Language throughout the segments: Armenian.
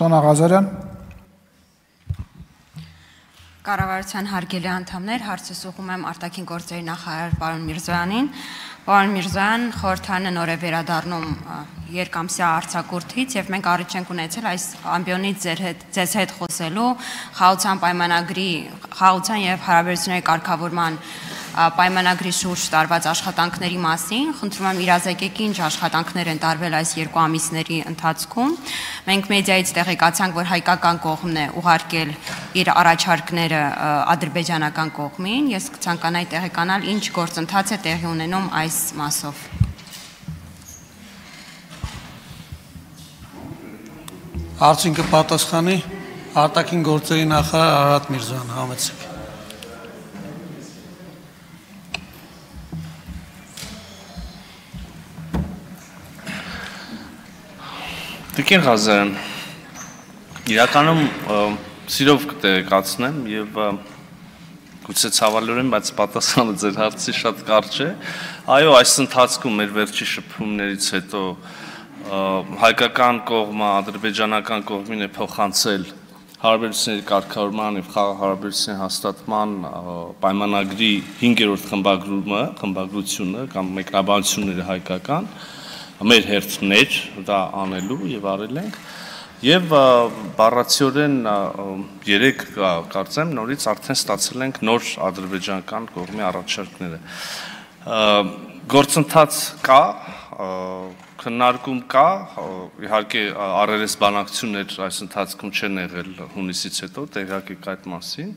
Սոնա Ղազարյան Կառավարության հարգելի անդամներ, հարցս ուղղում եմ արտաքին գործերի նախարար պարոն Միրզոյանին։ Պարոն Միրզոյան, խորհրդարանը նոր է վերադառնում երկամսյա արցակուրդից եւ մենք առիթ ենք ունեցել այս ամբիոնից ձեր հետ ձեզ հետ խոսելու խաղացան պայմանագրի խաղացան եւ հարաբերությունների կարգավորման պայմանագրի շուրջ տարված աշխատանքների մասին։ Խնդրում եմ իրազեկեք ինչ աշխատանքներ են տարվել այս երկու ամիսների ընթացքում։ Մենք մեդիայից տեղեկացանք, որ հայկական կողմն է ուղարկել իր առաջարկները ադրբեջանական կողմին։ Ես կցանկանայի տեղեկանալ ինչ գործընթաց է տեղի ունենում այս մասով։ Հարցին կպատասխանի արտաքին գործերի նախարար Արարատ Միրզոյան, համեցեք։ Տիկին Ղազարյան, իրականում սիրով կտեղեկացնեմ եւ գուցե ցավալորեն, բայց պատասխանը ձեր հարցի շատ կարճ է։ Այո, այս ընթացքում մեր վերջի շփումներից հետո հայկական կողմը ադրբեջանական կողմին է փոխանցել հարաբերությունների կարգավորման եւ խաղ հարաբերությունների հաստատման պայմանագրի 5-րդ խմբագրումը, խմբագրությունը կամ մեկնաբանությունները հայկական մեր հերթներ դա անելու եւ արել ենք եւ բառացիորեն 3 կարծեմ նորից արդեն ստացել ենք նոր ադրբեջանական կողմի առաջարկները գործընթաց կա քննարկում կա իհարկե առերես բանակցություններ այս ընթացքում չեն եղել հունիսից հետո տեղյակ եք այդ մասին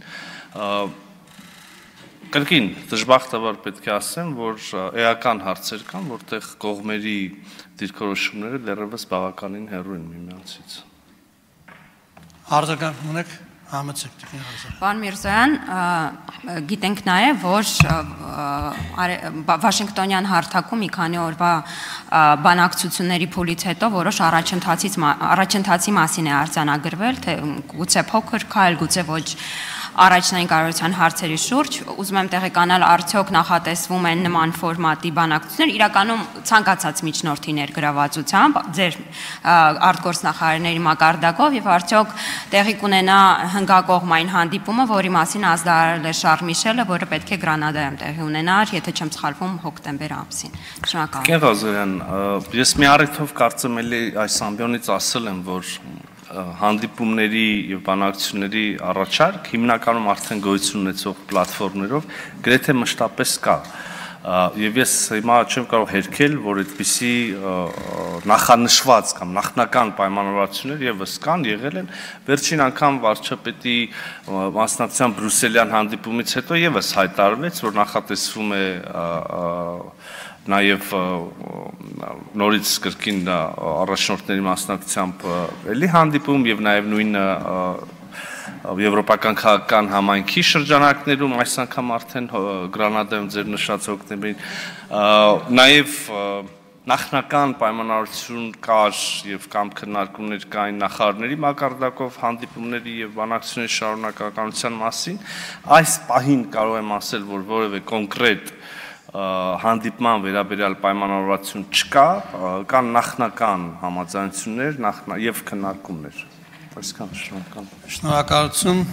Կրկին դժբախտաբար պետք է ասեմ, որ էական հարցեր կան, որտեղ կողմերի դիրքորոշումները դեռևս բավականին հեռու են միմյանցից։ Արձագանք ունեք համեցեք տիկին Ղազարյան։ Պարոն Միրզոյան, գիտենք նաև, որ Վաշինգտոնյան հարթակում մի քանի օրվա բանակցությունների փուլից հետո որոշ առաջընթացից առաջընթացի մասին է արձանագրվել, թե գուցե փոքր քայլ, գուցե ոչ առաջնային կառավարության հարցերի շուրջ։ Ուզում եմ տեղեկանալ արդյոք նախատեսվում են նման ֆորմատի բանակցություններ, իրականում ցանկացած միջնորդի ներգրավվածությամբ ձեր արտգործնախարարների մակարդակով եւ արդյոք տեղի կունենա հնգակողմային հանդիպումը, որի մասին ազդարարել է Շարլ Միշելը, որը պետք է Գրանադայում տեղի ունենար, եթե չեմ սխալվում, հոկտեմբեր ամսին։ Շնորհակալ։ Կենղազարյան, ես մի առիթով կարծեմ էլի այս ամբիոնից ասել եմ, որ հանդիպումների եւ բանակցությունների առաջարկ հիմնականում արդեն գոյություն ունեցող պլատֆորմներով գրեթե մշտապես կա եւ ես հիմա չեմ կարող հերքել, որ այդպիսի նախանշված կամ նախնական պայմանավորվածություններ եւս կան, եղել են վերջին անգամ վարչապետի մասնակցության բրուսելյան հանդիպումից հետո եւս հայտարարվեց, որ նախատեսվում է նաև նորից կրկին առաջնորդների մասնակցությամբ էլի հանդիպում եւ նաև նույն եվրոպական քաղաքական համայնքի շրջանակներում այս անգամ արդեն Գրանադայում ձեր նշած հոկտեմբերին նաև նախնական պայմանավորություն կար եւ կամ քննարկումներ կային նախարարների մակարդակով հանդիպումների եւ բանակցությունների շարունակականության մասին այս պահին կարող եմ ասել որ որևէ կոնկրետ հանդիպման վերաբերյալ պայմանավորվածություն չկա, կան նախնական համաձայնություններ նախնա եւ քննարկումներ։ Այսքան շնորհակալ։ Շնորհակալություն